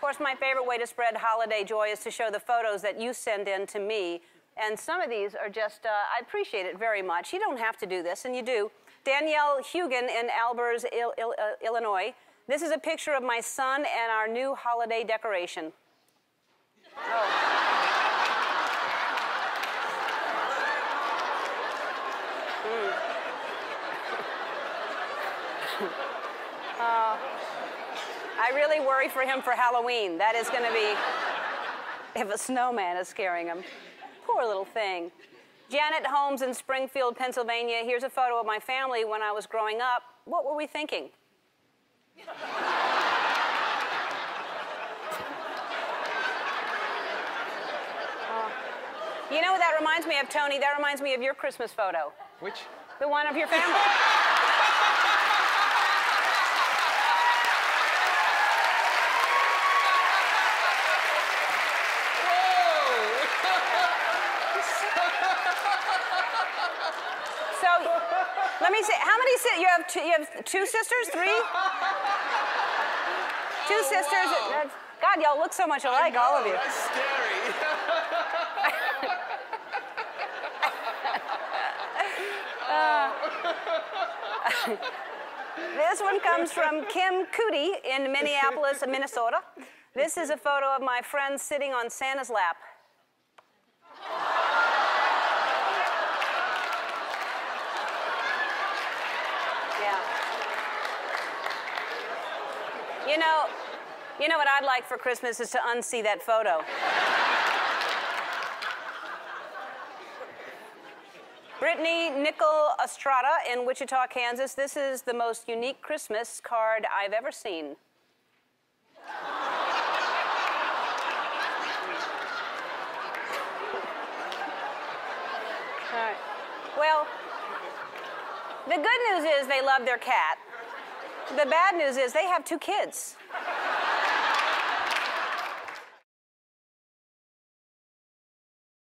Of course, my favorite way to spread holiday joy is to show the photos that you send in to me. And some of these are just, uh, I appreciate it very much. You don't have to do this, and you do. Danielle Hugan in Albers, Il Il uh, Illinois. This is a picture of my son and our new holiday decoration. Oh. Uh, I really worry for him for Halloween. That is going to be if a snowman is scaring him. Poor little thing. Janet Holmes in Springfield, Pennsylvania. Here's a photo of my family when I was growing up. What were we thinking? you know what that reminds me of, Tony? That reminds me of your Christmas photo. Which? The one of your family. Let me see. How many si- you have? Two, you have two sisters? Three? two oh, sisters. Wow. God, y'all look so much alike, know, all of you. That's scary. uh, this one comes from Kim Cootie in Minneapolis, Minnesota. This is a photo of my friend sitting on Santa's lap. You know, you know what I'd like for Christmas is to unsee that photo. Brittany Nickel Estrada in Wichita, Kansas. This is the most unique Christmas card I've ever seen. All right. Well, the good news is they love their cat. The bad news is they have two kids.